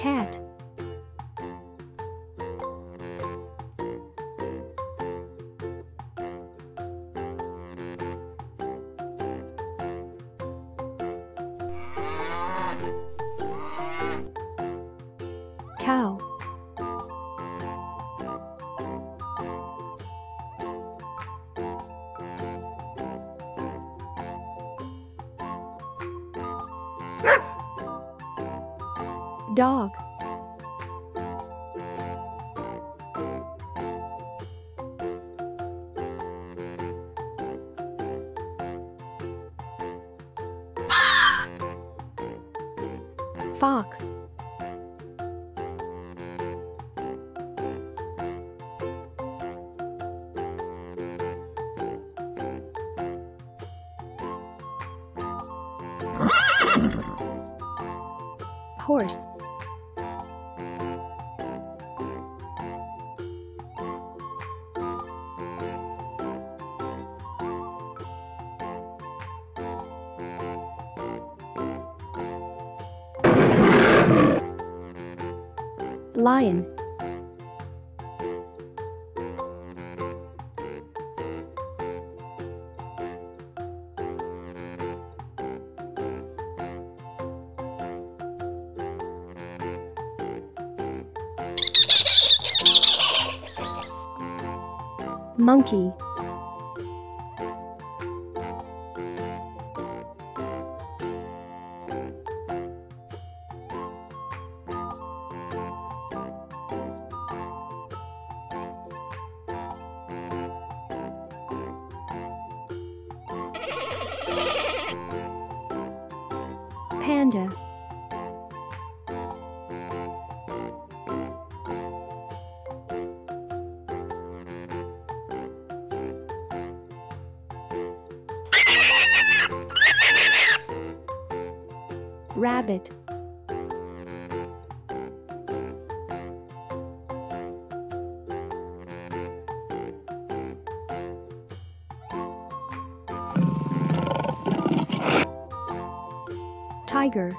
cat. Dog. Fox. Horse lion. Monkey panda. Rabbit tiger